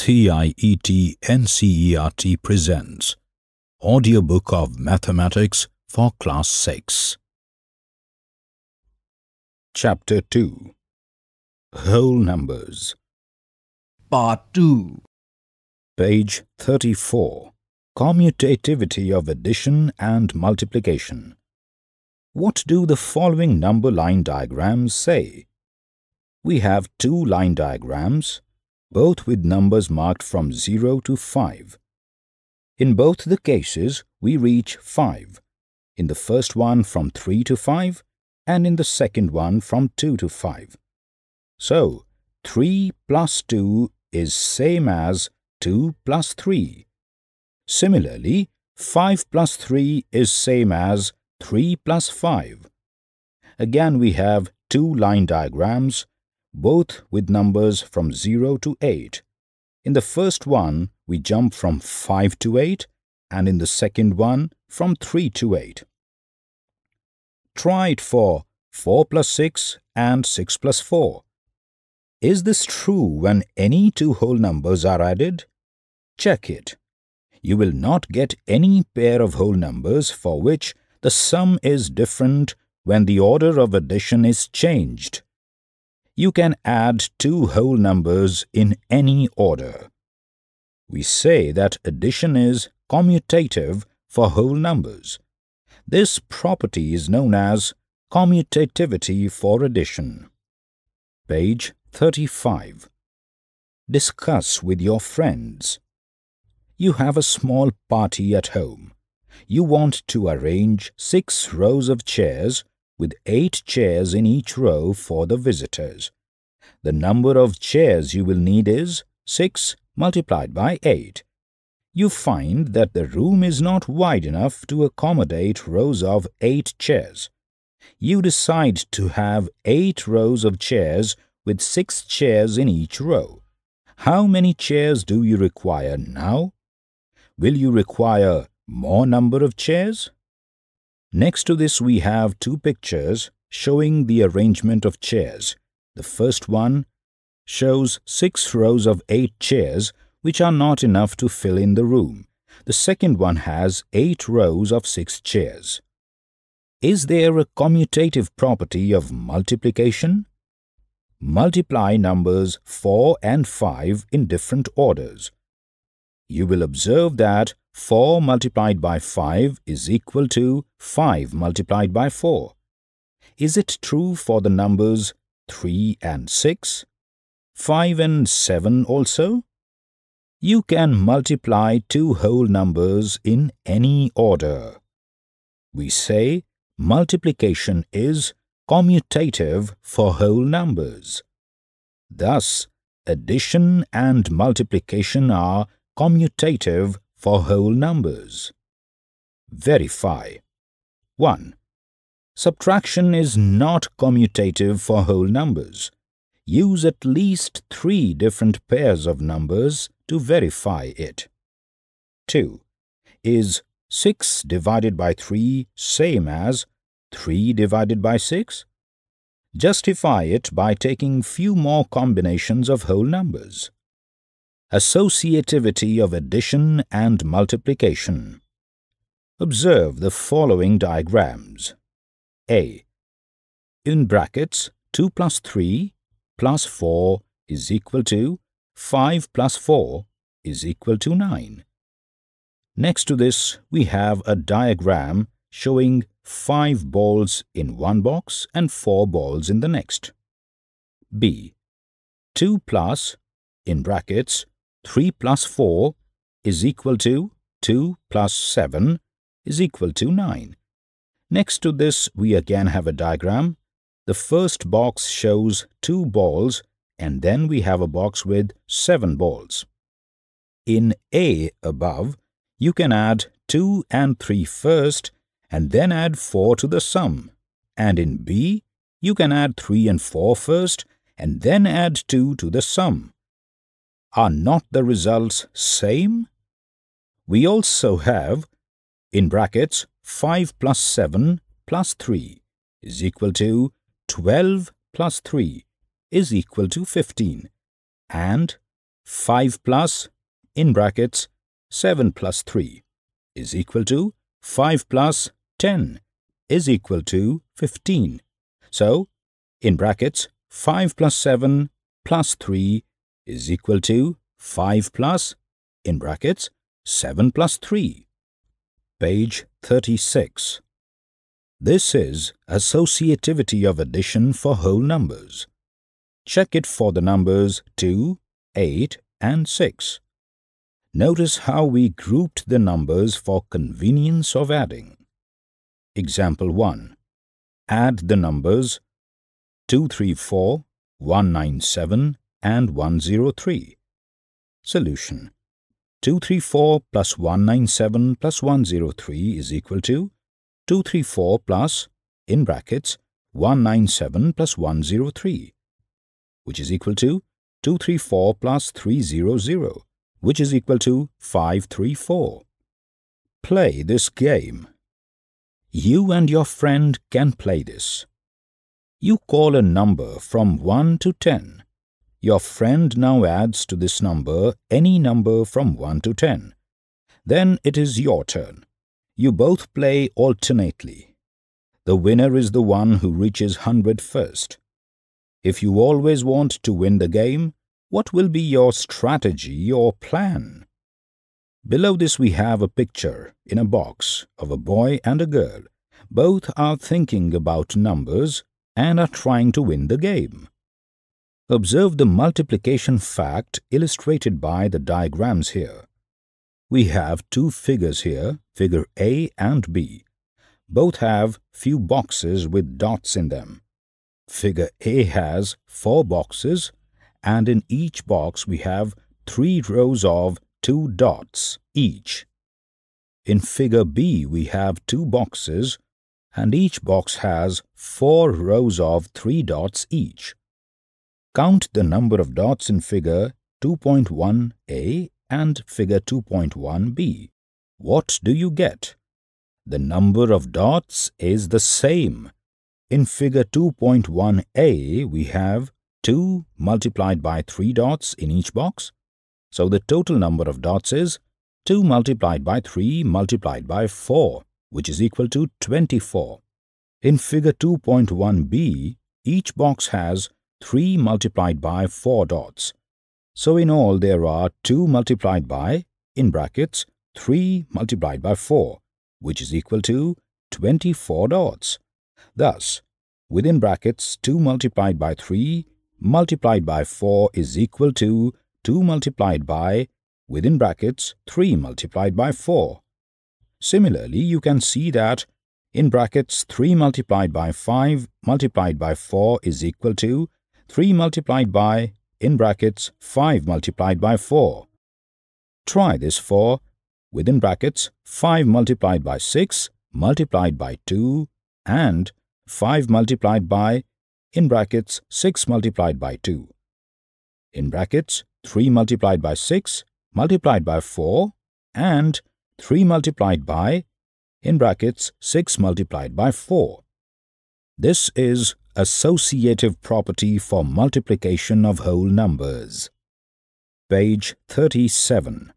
CIET NCERT presents Audiobook of Mathematics for Class 6 Chapter 2 Whole Numbers. Part 2 Page 34 Commutativity of addition and multiplication. What do the following number line diagrams say? We have two line diagrams both with numbers marked from 0 to 5. In both the cases, we reach 5, in the first one from 3 to 5 and in the second one from 2 to 5. So, 3 plus 2 is same as 2 plus 3. Similarly, 5 plus 3 is same as 3 plus 5. Again we have two line diagrams both with numbers from 0 to 8. In the first one, we jump from 5 to 8 and in the second one from 3 to 8. Try it for 4 plus 6 and 6 plus 4. Is this true when any two whole numbers are added? Check it. You will not get any pair of whole numbers for which the sum is different when the order of addition is changed you can add two whole numbers in any order. We say that addition is commutative for whole numbers. This property is known as commutativity for addition. Page 35. Discuss with your friends. You have a small party at home. You want to arrange six rows of chairs with eight chairs in each row for the visitors. The number of chairs you will need is 6 multiplied by 8. You find that the room is not wide enough to accommodate rows of 8 chairs. You decide to have 8 rows of chairs with 6 chairs in each row. How many chairs do you require now? Will you require more number of chairs? Next to this we have two pictures showing the arrangement of chairs. The first one shows six rows of eight chairs which are not enough to fill in the room. The second one has eight rows of six chairs. Is there a commutative property of multiplication? Multiply numbers 4 and 5 in different orders. You will observe that 4 multiplied by 5 is equal to 5 multiplied by 4. Is it true for the numbers 3 and 6? 5 and 7 also? You can multiply two whole numbers in any order. We say multiplication is commutative for whole numbers. Thus, addition and multiplication are commutative for whole numbers. Verify. 1. Subtraction is not commutative for whole numbers. Use at least three different pairs of numbers to verify it. 2. Is 6 divided by 3 same as 3 divided by 6? Justify it by taking few more combinations of whole numbers. Associativity of addition and multiplication. Observe the following diagrams. A. In brackets, 2 plus 3 plus 4 is equal to 5 plus 4 is equal to 9. Next to this, we have a diagram showing 5 balls in one box and 4 balls in the next. B. 2 plus, in brackets, 3 plus 4 is equal to 2 plus 7 is equal to 9. Next to this, we again have a diagram. The first box shows two balls and then we have a box with seven balls. In A above, you can add 2 and 3 first and then add 4 to the sum. And in B, you can add 3 and 4 first and then add 2 to the sum. Are not the results same? We also have, in brackets, 5 plus 7 plus 3 is equal to 12 plus 3 is equal to 15 and 5 plus, in brackets, 7 plus 3 is equal to 5 plus 10 is equal to 15. So, in brackets, 5 plus 7 plus 3 is equal to 5 plus, in brackets, 7 plus 3. Page 36. This is associativity of addition for whole numbers. Check it for the numbers 2, 8 and 6. Notice how we grouped the numbers for convenience of adding. Example 1. Add the numbers 234, 197 and 103. Solution 234 plus 197 plus 103 is equal to 234 plus, in brackets, 197 plus 103, which is equal to 234 plus 300, which is equal to 534. Play this game. You and your friend can play this. You call a number from 1 to 10. Your friend now adds to this number any number from 1 to 10. Then it is your turn. You both play alternately. The winner is the one who reaches 100 first. If you always want to win the game, what will be your strategy or plan? Below this we have a picture, in a box, of a boy and a girl. Both are thinking about numbers and are trying to win the game. Observe the multiplication fact illustrated by the diagrams here. We have two figures here, figure A and B. Both have few boxes with dots in them. Figure A has four boxes and in each box we have three rows of two dots each. In figure B we have two boxes and each box has four rows of three dots each. Count the number of dots in figure 2.1a and figure 2.1b. What do you get? The number of dots is the same. In figure 2.1a we have 2 multiplied by 3 dots in each box. So the total number of dots is 2 multiplied by 3 multiplied by 4, which is equal to 24. In figure 2.1b, each box has 3 multiplied by 4 dots. So in all there are 2 multiplied by, in brackets, 3 multiplied by 4, which is equal to 24 dots. Thus, within brackets 2 multiplied by 3 multiplied by 4 is equal to 2 multiplied by, within brackets, 3 multiplied by 4. Similarly, you can see that in brackets 3 multiplied by 5 multiplied by 4 is equal to 3 multiplied by, in brackets, 5 multiplied by 4. Try this for, within brackets, 5 multiplied by 6 multiplied by 2 and 5 multiplied by, in brackets 6 multiplied by 2. In brackets 3 multiplied by 6 multiplied by 4 and 3 multiplied by, in brackets 6 multiplied by 4. This is associative property for multiplication of whole numbers. Page 37.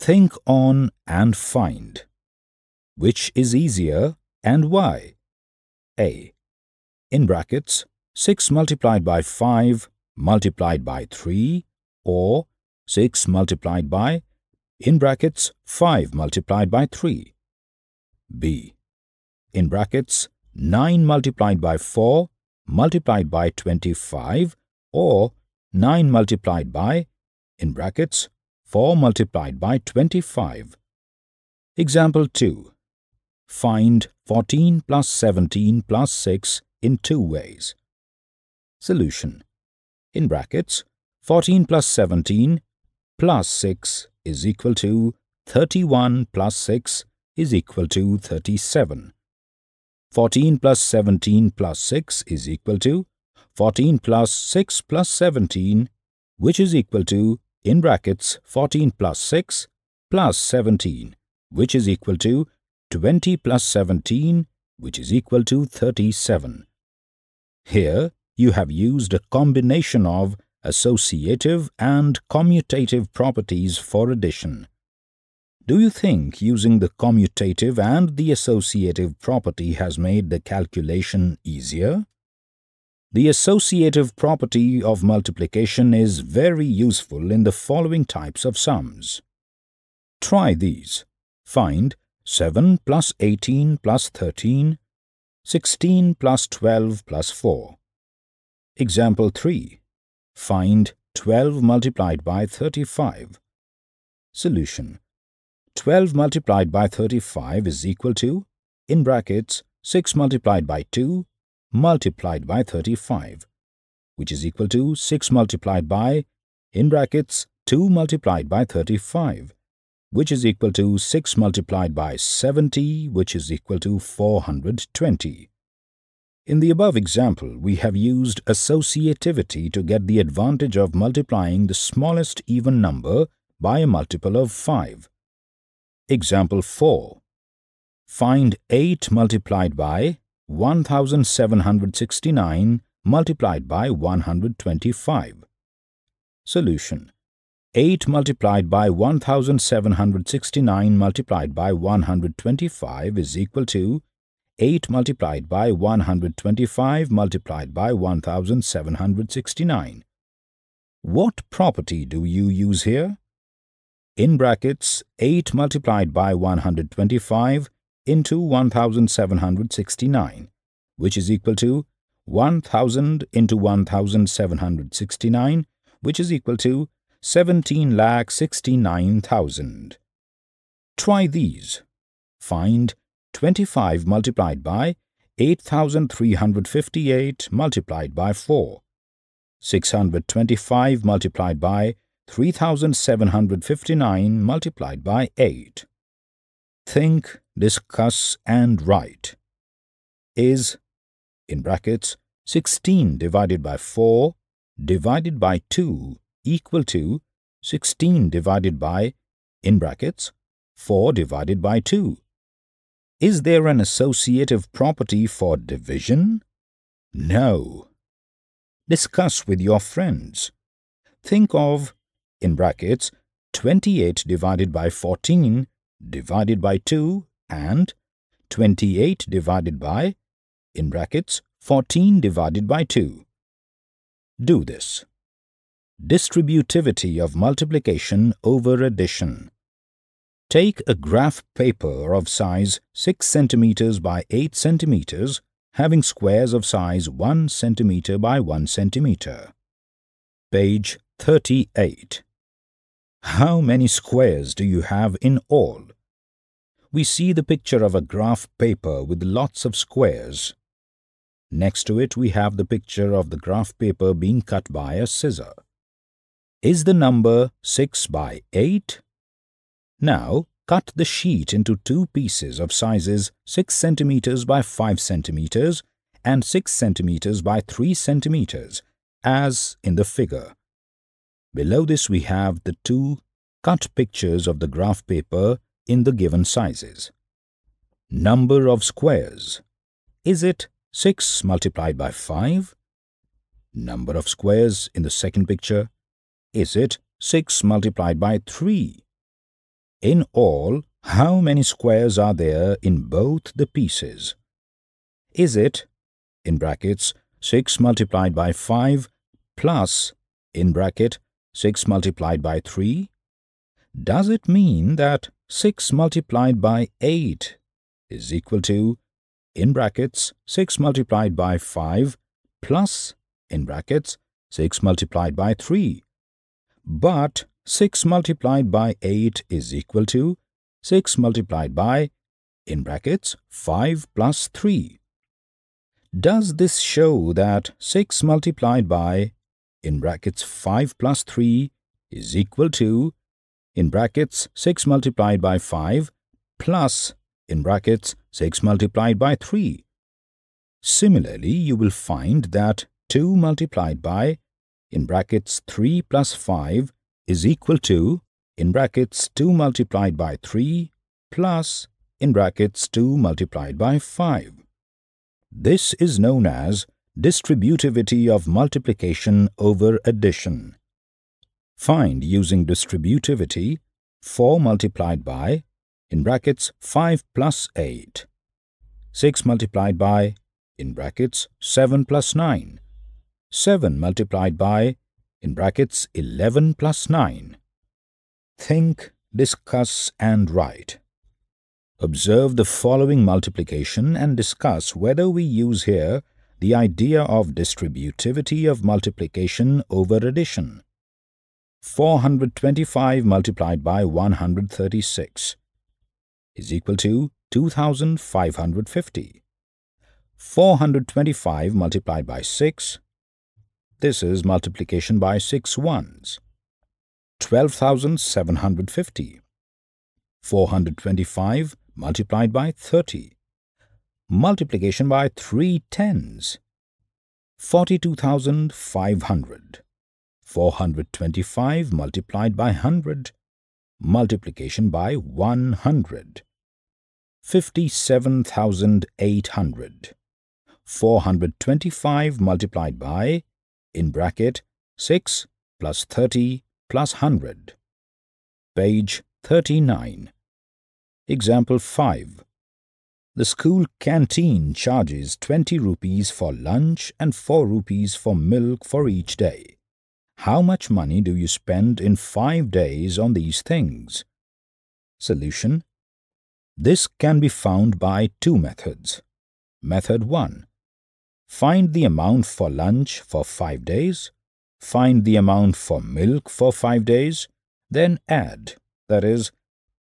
Think on and find. Which is easier and why? A in brackets 6 multiplied by 5 multiplied by 3 or 6 multiplied by in brackets 5 multiplied by 3. B. In brackets 9 multiplied by 4 multiplied by 25 or 9 multiplied by in brackets 4 multiplied by 25. Example 2. Find 14 plus 17 plus 6 in two ways. Solution. In brackets, 14 plus 17 plus 6 is equal to 31 plus 6 is equal to 37. 14 plus 17 plus 6 is equal to 14 plus 6 plus 17 which is equal to in brackets 14 plus 6 plus 17 which is equal to 20 plus 17 which is equal to 37. Here, you have used a combination of associative and commutative properties for addition. Do you think using the commutative and the associative property has made the calculation easier? The associative property of multiplication is very useful in the following types of sums. Try these. Find 7 plus 18 plus 13, 16 plus 12 plus 4. Example 3. Find 12 multiplied by 35. Solution 12 multiplied by 35 is equal to, in brackets, 6 multiplied by 2 multiplied by 35, which is equal to 6 multiplied by, in brackets, 2 multiplied by 35, which is equal to 6 multiplied by 70, which is equal to 420. In the above example, we have used associativity to get the advantage of multiplying the smallest even number by a multiple of 5. Example 4. Find 8 multiplied by 1769 multiplied by 125. Solution 8 multiplied by 1769 multiplied by 125 is equal to 8 multiplied by 125 multiplied by 1769. What property do you use here? In brackets 8 multiplied by 125 into 1769 which is equal to 1000 into 1769 which is equal to 17 lakh 69,000. Try these. Find 25 multiplied by 8358 multiplied by 4. 625 multiplied by 3759 multiplied by 8. Think, discuss and write. Is, in brackets, 16 divided by 4 divided by 2 equal to 16 divided by, in brackets, 4 divided by 2. Is there an associative property for division? No. Discuss with your friends. Think of in brackets 28 divided by 14 divided by 2 and 28 divided by in brackets 14 divided by 2. Do this. Distributivity of multiplication over addition. Take a graph paper of size 6 cm by 8 cm having squares of size 1 cm by 1 cm. Page 38. How many squares do you have in all? We see the picture of a graph paper with lots of squares. Next to it we have the picture of the graph paper being cut by a scissor. Is the number 6 by 8? Now cut the sheet into two pieces of sizes 6 centimeters by 5 centimeters and 6 centimeters by 3 centimeters, as in the figure. Below this we have the two cut pictures of the graph paper in the given sizes. Number of squares. Is it 6 multiplied by 5? Number of squares in the second picture. Is it 6 multiplied by 3? In all, how many squares are there in both the pieces? Is it, in brackets, 6 multiplied by 5 plus, in bracket, 6 multiplied by 3? Does it mean that 6 multiplied by 8 is equal to, in brackets, 6 multiplied by 5 plus, in brackets, 6 multiplied by 3? But 6 multiplied by 8 is equal to 6 multiplied by, in brackets, 5 plus 3. Does this show that 6 multiplied by in brackets 5 plus 3 is equal to in brackets 6 multiplied by 5 plus in brackets 6 multiplied by 3. Similarly, you will find that 2 multiplied by in brackets 3 plus 5 is equal to in brackets 2 multiplied by 3 plus in brackets 2 multiplied by 5. This is known as distributivity of multiplication over addition. Find using distributivity 4 multiplied by in brackets 5 plus 8, 6 multiplied by in brackets 7 plus 9, 7 multiplied by in brackets 11 plus 9. Think, discuss and write. Observe the following multiplication and discuss whether we use here the idea of distributivity of multiplication over addition. 425 multiplied by 136 is equal to 2550. 425 multiplied by 6, this is multiplication by 6 ones. 12,750. 425 multiplied by 30. Multiplication by 3 tens. 42,500. 425 multiplied by 100. Multiplication by 100. 57,800. 425 multiplied by, in bracket, 6 plus 30 plus 100. Page 39. Example 5. The school canteen charges 20 rupees for lunch and 4 rupees for milk for each day. How much money do you spend in 5 days on these things? Solution. This can be found by two methods. Method 1. Find the amount for lunch for 5 days, find the amount for milk for 5 days, then add, that is,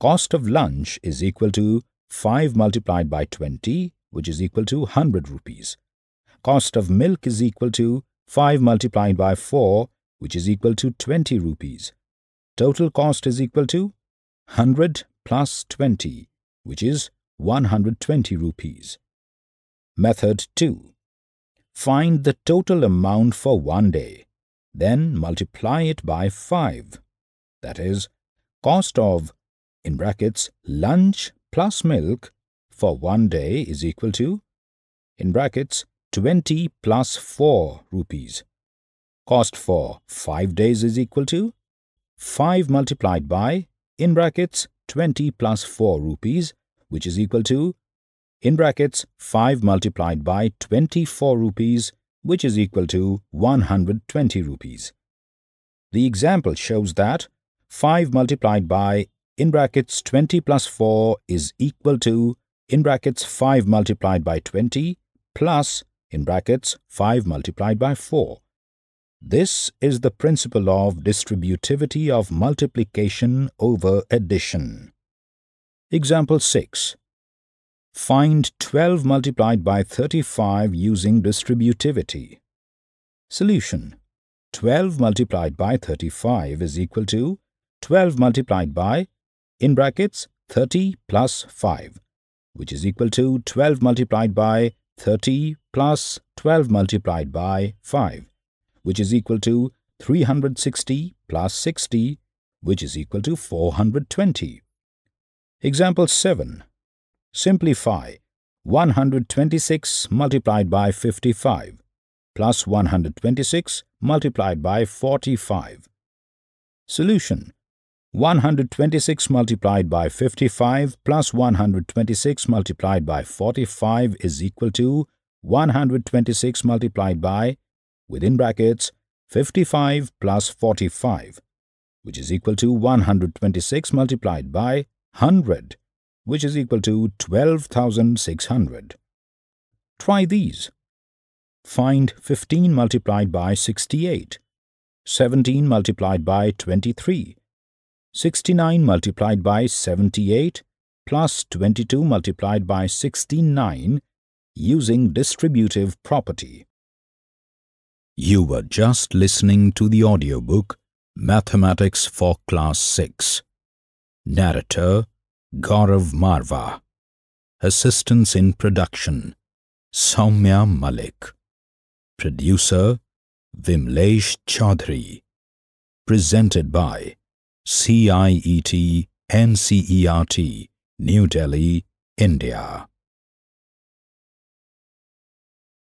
cost of lunch is equal to 5 multiplied by 20, which is equal to 100 rupees. Cost of milk is equal to 5 multiplied by 4, which is equal to 20 rupees. Total cost is equal to 100 plus 20, which is 120 rupees. Method 2. Find the total amount for one day, then multiply it by 5. That is, cost of, in brackets, lunch plus milk for one day is equal to, in brackets, 20 plus 4 rupees. Cost for 5 days is equal to 5 multiplied by, in brackets, 20 plus 4 rupees, which is equal to in brackets 5 multiplied by 24 rupees which is equal to 120 rupees. The example shows that 5 multiplied by in brackets 20 plus 4 is equal to in brackets 5 multiplied by 20 plus in brackets 5 multiplied by 4. This is the principle of distributivity of multiplication over addition. Example 6. Find 12 multiplied by 35 using distributivity. Solution 12 multiplied by 35 is equal to 12 multiplied by, in brackets, 30 plus 5, which is equal to 12 multiplied by 30 plus 12 multiplied by 5, which is equal to 360 plus 60, which is equal to 420. Example 7. Simplify 126 multiplied by 55 plus 126 multiplied by 45. Solution 126 multiplied by 55 plus 126 multiplied by 45 is equal to 126 multiplied by, within brackets, 55 plus 45, which is equal to 126 multiplied by 100 which is equal to 12,600. Try these. Find 15 multiplied by 68, 17 multiplied by 23, 69 multiplied by 78 plus 22 multiplied by 69 using distributive property. You were just listening to the audiobook Mathematics for Class 6. Narrator Gaurav Marva. Assistance in production Soumya Malik. Producer Vimlesh Chaudhary. Presented by CIET NCERT, New Delhi, India.